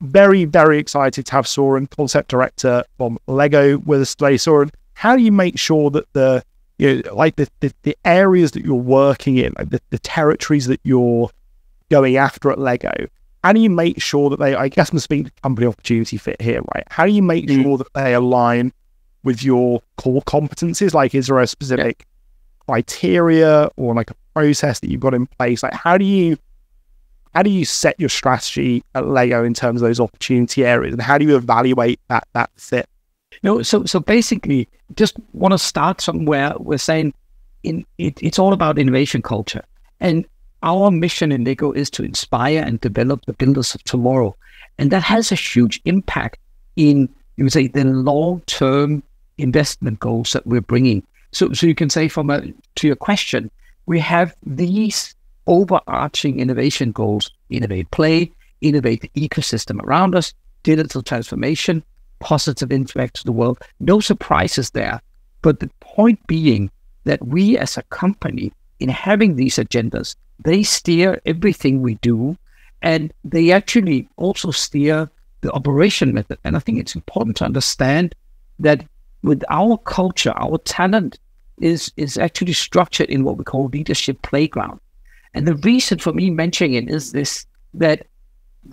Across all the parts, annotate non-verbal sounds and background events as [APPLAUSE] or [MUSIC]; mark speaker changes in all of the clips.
Speaker 1: very, very excited to have Soren, concept director from Lego, with us today. Soren, how do you make sure that the you know, like the, the, the areas that you're working in, like the, the territories that you're going after at Lego, how do you make sure that they, I guess I'm speaking to company opportunity fit here, right? How do you make mm. sure that they align with your core competencies? Like, is there a specific yeah. criteria or like a process that you've got in place? Like, how do you, how do you set your strategy at Lego in terms of those opportunity areas, and how do you evaluate that that fit?
Speaker 2: No, so so basically, just want to start somewhere. We're saying, in it, it's all about innovation culture, and our mission in Lego is to inspire and develop the builders of tomorrow, and that has a huge impact in you would say the long term investment goals that we're bringing. So so you can say from a to your question, we have these overarching innovation goals: innovate play, innovate the ecosystem around us, digital transformation, positive impact to the world. No surprises there. But the point being that we as a company, in having these agendas, they steer everything we do and they actually also steer the operation method. And I think it's important to understand that with our culture, our talent is is actually structured in what we call leadership playground. And the reason for me mentioning it is this that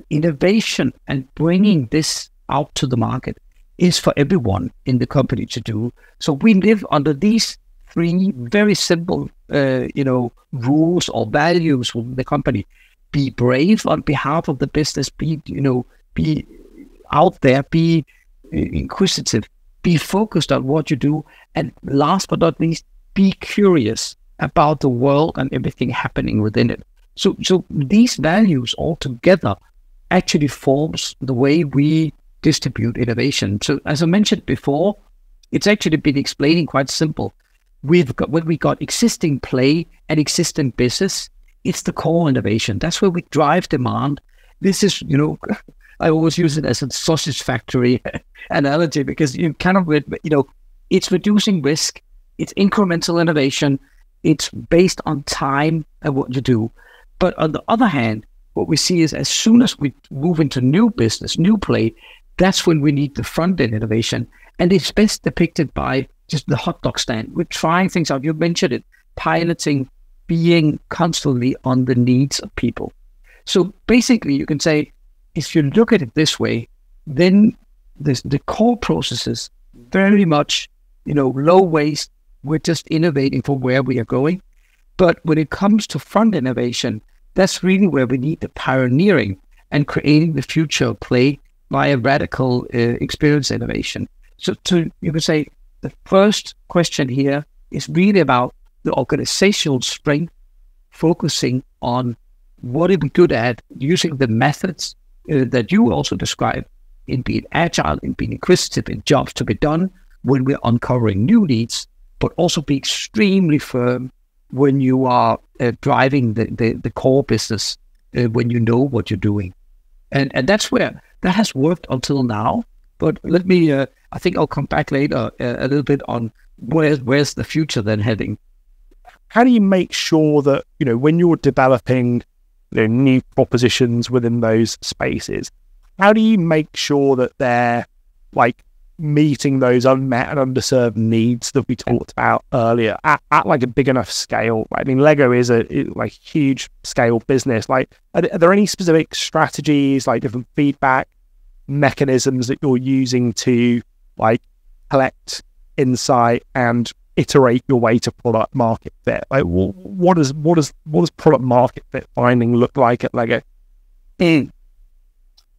Speaker 2: innovation and bringing this out to the market is for everyone in the company to do. So we live under these three very simple, uh, you know, rules or values from the company. Be brave on behalf of the business. Be, you know, be out there. Be uh, inquisitive. Be focused on what you do. And last but not least, be curious about the world and everything happening within it. So, so these values all together actually forms the way we distribute innovation. So as I mentioned before, it's actually been explaining quite simple. We've got when we got existing play and existing business, it's the core innovation. That's where we drive demand. This is, you know, [LAUGHS] I always use it as a sausage factory [LAUGHS] analogy because you kind of, you know, it's reducing risk, it's incremental innovation, it's based on time and what you do. But on the other hand, what we see is as soon as we move into new business, new play, that's when we need the front end innovation. And it's best depicted by just the hot dog stand. We're trying things out. You mentioned it, piloting, being constantly on the needs of people. So basically, you can say, if you look at it this way, then the, the core processes very much, you know, low waste. We're just innovating for where we are going. But when it comes to front innovation, that's really where we need the pioneering and creating the future play via radical uh, experience innovation. So, to you could say the first question here is really about the organizational strength, focusing on what are we good at, using the methods uh, that you also describe in being agile, in being inquisitive, in jobs to be done when we're uncovering new needs, but also be extremely firm when you are uh, driving the, the, the, core business, uh, when you know what you're doing. And, and that's where that has worked until now. But let me, uh, I think I'll come back later uh, a little bit on where, where's the future then heading.
Speaker 1: How do you make sure that, you know, when you're developing you know, new propositions within those spaces, how do you make sure that they're like meeting those unmet and underserved needs that we talked about earlier at, at like a big enough scale. I mean, Lego is a like huge scale business. Like, are, are there any specific strategies, like different feedback mechanisms that you're using to like collect insight and iterate your way to product market fit? Like, what does what does what does product market fit finding look like at Lego?
Speaker 2: Mm.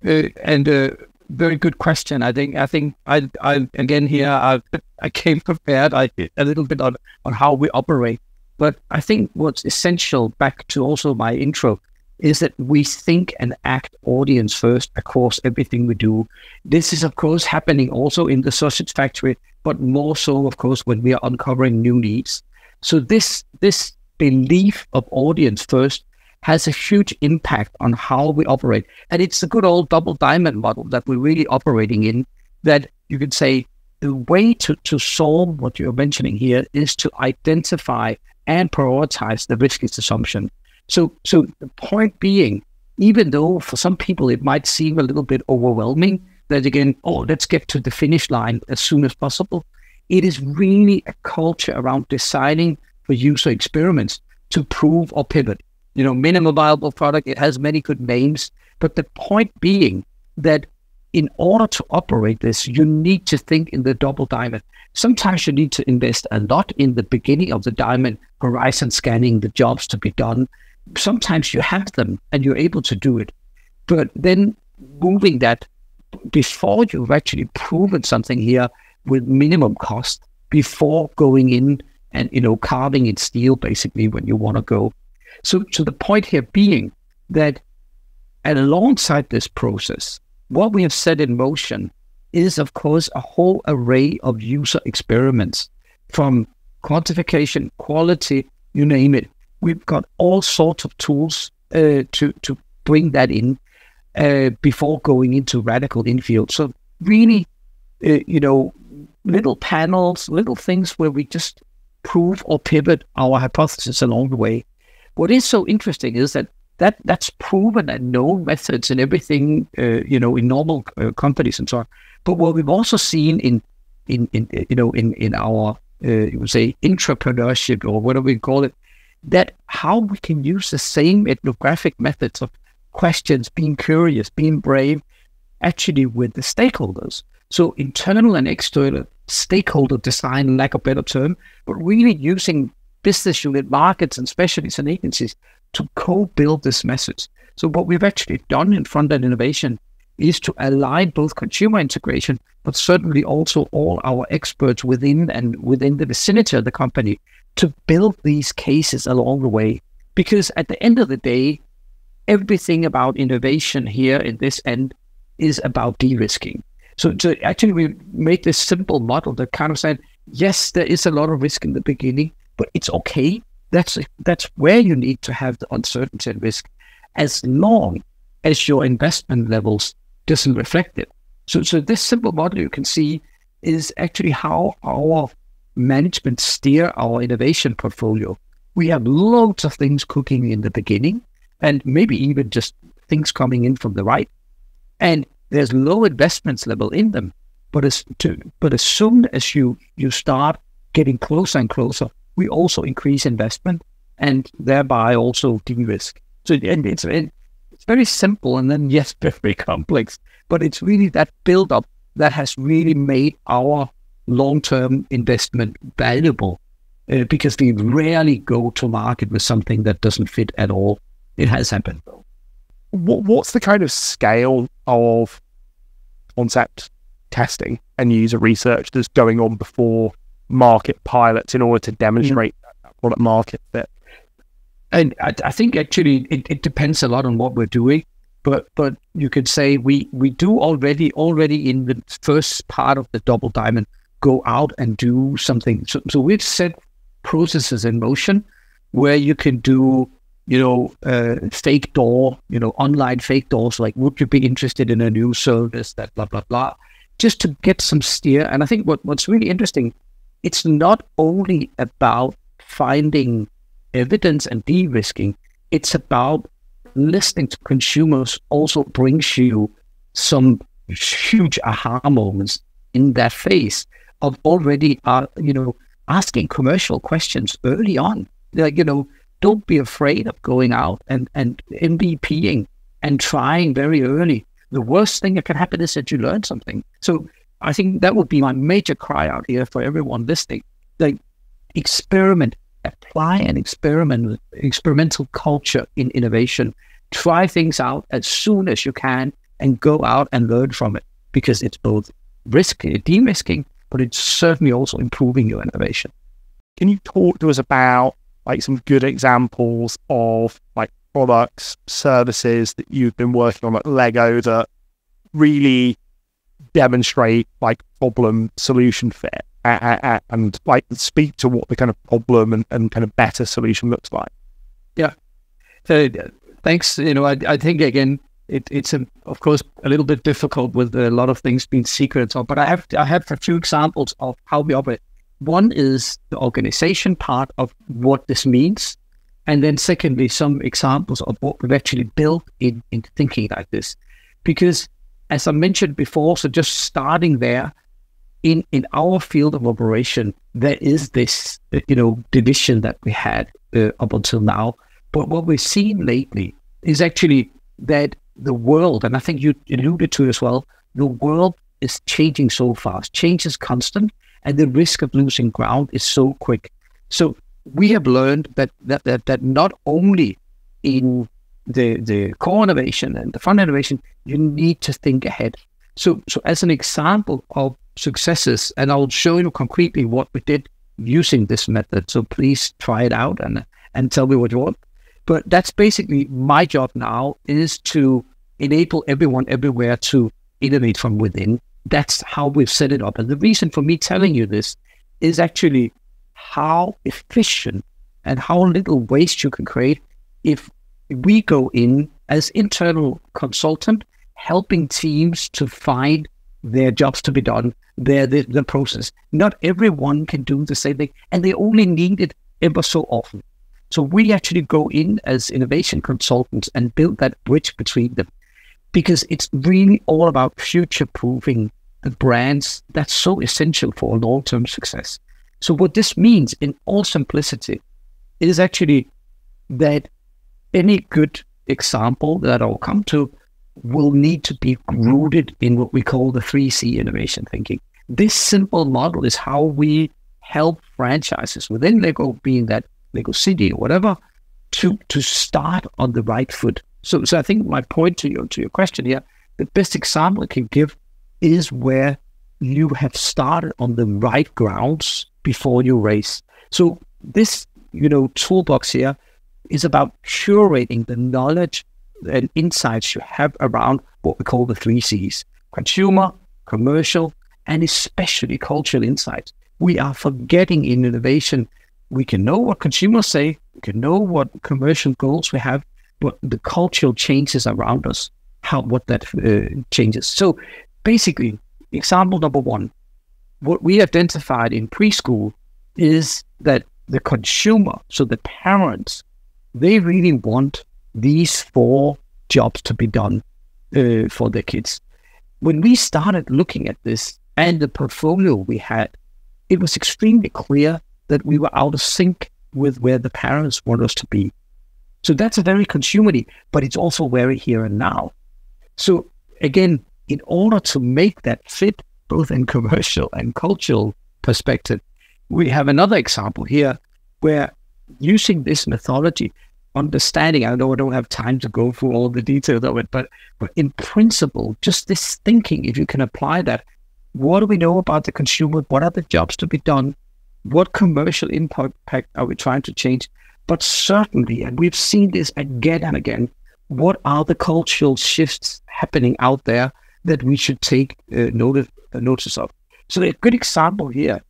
Speaker 2: Uh, and uh, very good question. I think I think I I again here I I came prepared I a little bit on on how we operate, but I think what's essential back to also my intro is that we think and act audience first across everything we do. This is of course happening also in the sausage factory, but more so of course when we are uncovering new needs. So this this belief of audience first has a huge impact on how we operate. And it's a good old double diamond model that we're really operating in that you could say the way to, to solve what you're mentioning here is to identify and prioritize the riskiest assumption. So, so the point being even though for some people it might seem a little bit overwhelming, that again, oh, let's get to the finish line as soon as possible. It is really a culture around designing for user experiments to prove or pivot. You know, minimal viable product, it has many good names, but the point being that in order to operate this, you need to think in the double diamond. Sometimes you need to invest a lot in the beginning of the diamond, horizon scanning, the jobs to be done. Sometimes you have them and you're able to do it. But then moving that before you've actually proven something here with minimum cost, before going in and you know carving in steel basically when you want to go. So so the point here being that alongside this process, what we have set in motion is, of course, a whole array of user experiments from quantification, quality, you name it. We've got all sorts of tools uh, to to bring that in uh, before going into radical infield. So really, uh, you know, little panels, little things where we just prove or pivot our hypothesis along the way. What is so interesting is that that that's proven and known methods and everything, uh, you know, in normal uh, companies and so on. But what we've also seen in, in, in you know, in in our, uh, you would say, entrepreneurship or whatever we call it, that how we can use the same ethnographic methods of questions, being curious, being brave, actually with the stakeholders. So internal and external stakeholder design, lack of better term, but really using business unit markets and specialists and agencies to co-build this message. So what we've actually done in front-end innovation is to align both consumer integration, but certainly also all our experts within and within the vicinity of the company to build these cases along the way. Because at the end of the day, everything about innovation here in this end is about de-risking. So, so actually we made this simple model that kind of said, yes, there is a lot of risk in the beginning, but it's okay that's that's where you need to have the uncertainty and risk, as long as your investment levels doesn't reflect it. So, so this simple model you can see is actually how our management steer our innovation portfolio. We have loads of things cooking in the beginning, and maybe even just things coming in from the right, and there's low investments level in them. But as to, but as soon as you you start getting closer and closer we also increase investment and thereby also de-risk. So and it's it's very simple and then [LAUGHS] yes, very complex, but it's really that build-up that has really made our long-term investment valuable uh, because we rarely go to market with something that doesn't fit at all. It has happened.
Speaker 1: What, what's the kind of scale of concept testing and user research that's going on before market pilots in order to demonstrate mm. that product market fit?
Speaker 2: And I, I think actually it, it depends a lot on what we're doing but but you could say we we do already already in the first part of the double diamond go out and do something so, so we've set processes in motion where you can do you know uh, fake door you know online fake doors like would you be interested in a new service that blah blah blah just to get some steer and i think what what's really interesting it's not only about finding evidence and de-risking, it's about listening to consumers also brings you some huge aha moments in that phase of already uh, you know asking commercial questions early on. Like you know don't be afraid of going out and and mvping and trying very early. The worst thing that can happen is that you learn something. So I think that would be my major cry out here for everyone listening. Like experiment, apply an experiment, experimental culture in innovation. Try things out as soon as you can and go out and learn from it because it's both risky, de-risking, but it's certainly also improving your innovation.
Speaker 1: Can you talk to us about like some good examples of like products, services that you've been working on at Lego that really demonstrate like problem solution fit and, and like speak to what the kind of problem and, and kind of better solution looks like.
Speaker 2: Yeah. So uh, thanks. You know, I, I think again, it, it's a, of course a little bit difficult with a lot of things being secret. But I have I have a few examples of how we operate. One is the organization part of what this means. And then secondly, some examples of what we've actually built in, in thinking like this. Because as I mentioned before, so just starting there, in, in our field of operation, there is this, you know, division that we had uh, up until now. But what we've seen lately is actually that the world, and I think you alluded to as well, the world is changing so fast. Change is constant, and the risk of losing ground is so quick. So we have learned that that that, that not only in the the core innovation and the front innovation, you need to think ahead. So so as an example of successes, and I'll show you concretely what we did using this method. So please try it out and and tell me what you want. But that's basically my job now is to enable everyone everywhere to innovate from within. That's how we've set it up. And the reason for me telling you this is actually how efficient and how little waste you can create if we go in as internal consultant helping teams to find their jobs to be done, their the, the process. Not everyone can do the same thing, and they only need it ever so often. So we actually go in as innovation consultants and build that bridge between them because it's really all about future proofing the brands that's so essential for long term success. So, what this means in all simplicity is actually that any good example that I'll come to will need to be rooted in what we call the 3C innovation thinking. This simple model is how we help franchises within Lego, being that Lego City or whatever, to to start on the right foot. So, so I think my point to your to your question here, the best example I can give is where you have started on the right grounds before you race. So this, you know, toolbox here is about curating the knowledge and insights you have around what we call the three C's: consumer, commercial, and especially cultural insights. We are forgetting in innovation. We can know what consumers say, we can know what commercial goals we have, but the cultural changes around us, how what that uh, changes. So basically, example number one, what we identified in preschool is that the consumer, so the parents, they really want these four jobs to be done uh, for their kids. When we started looking at this and the portfolio we had, it was extremely clear that we were out of sync with where the parents want us to be. So that's a very consumery, but it's also very here and now. So again, in order to make that fit, both in commercial and cultural perspective, we have another example here where using this methodology, understanding, I know I don't have time to go through all the details of it, but, but in principle, just this thinking, if you can apply that, what do we know about the consumer? What are the jobs to be done? What commercial impact are we trying to change? But certainly, and we've seen this again and again, what are the cultural shifts happening out there that we should take uh, notice, uh, notice of? So a good example here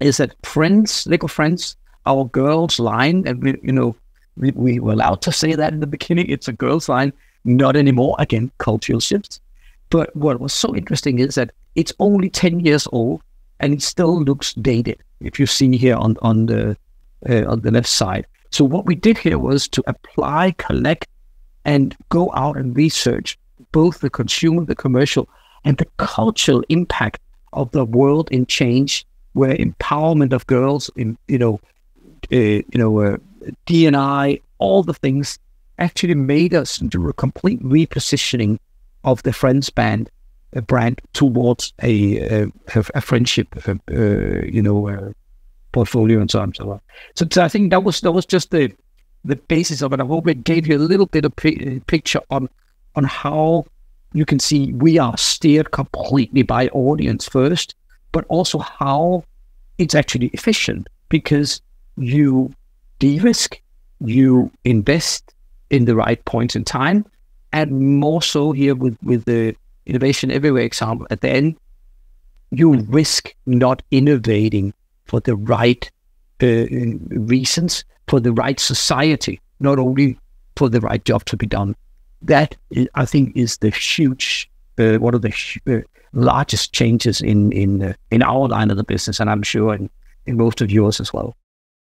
Speaker 2: is that Friends, Lego Friends, our girls line, and we, you know, we, we were allowed to say that in the beginning, it's a girls line, not anymore. Again, cultural shifts. But what was so interesting is that it's only 10 years old and it still looks dated. If you see here on, on the uh, on the left side. So what we did here was to apply, collect, and go out and research both the consumer, the commercial, and the cultural impact of the world in change, where empowerment of girls, in you know, you know, uh, DNI, all the things actually made us do a complete repositioning of the Friends band uh, brand towards a a, a friendship, uh, you know, uh, portfolio and so on and so on. So, so I think that was that was just the the basis of it. I hope it gave you a little bit of p- picture on on how you can see we are steered completely by audience first, but also how it's actually efficient because you de-risk, you invest in the right points in time, and more so here with with the innovation everywhere example at the end, you risk not innovating for the right uh, reasons, for the right society, not only for the right job to be done. That I think is the huge, uh, one of the uh, largest changes in in uh, in our line of the business, and I'm sure in, in most of yours as well.